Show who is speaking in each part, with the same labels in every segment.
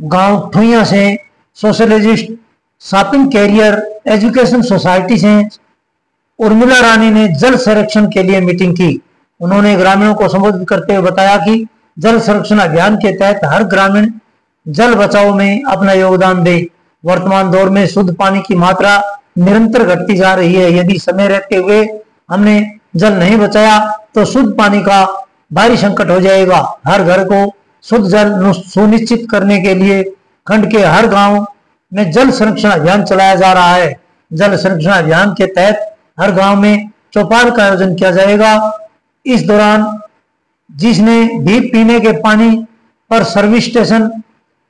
Speaker 1: गाँव ठुइया से socialist shopping career education society से उर्मिला रानी ने जल संरक्षण के लिए मीटिंग की। उन्होंने ग्रामीणों को संबोधित करते हुए बताया कि जल संरक्षण अभियान के तहत हर ग्रामीण जल बचाव में अपना योगदान दे। वर्तमान दौर में शुद्ध पानी की मात्रा निरंतर घटती जा रही है। यदि समय रहते हुए हमने जल नहीं बचाया तो शुद्ध पानी का भारी संकट हो जाएगा। हर घर को शुद्ध जल सुनिश्चित करने के लिए खंड के हर गाँव में जल संरक्षण अभियान चलाया जा रहा है। जल संरक्षण अभियान के तहत हर गाँव में चौपाल का आयोजन किया जाएगा। इस दौरान जिसने भी पीने के पानी पर सर्विस स्टेशन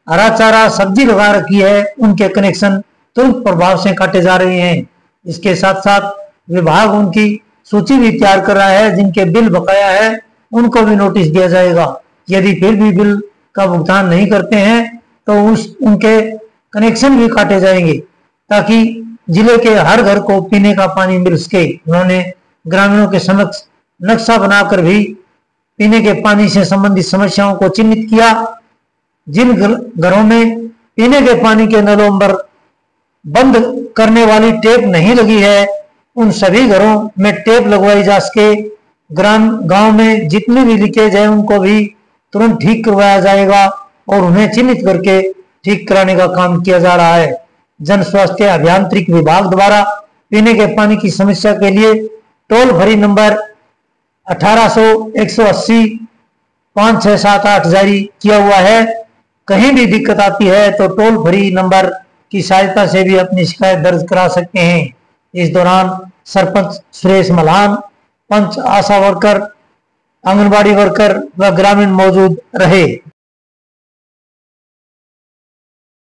Speaker 1: हरा चारा सब्ज़ी लगा रखी है, उनके कनेक्शन तुरंत प्रभाव से काटे जा रहे हैं। इसके साथ साथ विभाग उनकी सूची भी तैयार कर रहा है, जिनके बिल बकाया है, उनको भी नोटिस दिया जाएगा। यदि फिर भी बिल का भुगतान नहीं करते हैं तो उस, उनके कनेक्शन भी काटे जाएँगे, ताकि ज़िले के हर घर को पीने का पानी मिल सके। उन्होंने ग्रामीणों के समक्ष नक्शा बनाकर भी पीने के पानी से संबंधित समस्याओं को चिन्हित किया। जिन घरों में पीने के पानी के नलों पर बंद करने वाली टेप नहीं लगी है, उन सभी घरों में टेप लगवाई जा सके। ग्राम, गाँव में जितने भी लीकेज है, उनको भी तुरंत ठीक करवाया जाएगा और उन्हें चिन्हित करके ठीक कराने का काम किया जा रहा है। जन स्वास्थ्य अभियांत्रिक विभाग द्वारा पीने के पानी की समस्या के लिए टोल फ्री नंबर अठारह सौ पाँच छह सात जारी किया हुआ है। कहीं भी दिक्कत आती है तो टोल फ्री नंबर की सहायता से भी अपनी शिकायत दर्ज करा सकते हैं। इस दौरान सरपंच सुरेश मल्हान, पंच आशा वर्कर आंगनबाड़ी वर्कर व ग्रामीण मौजूद रहे।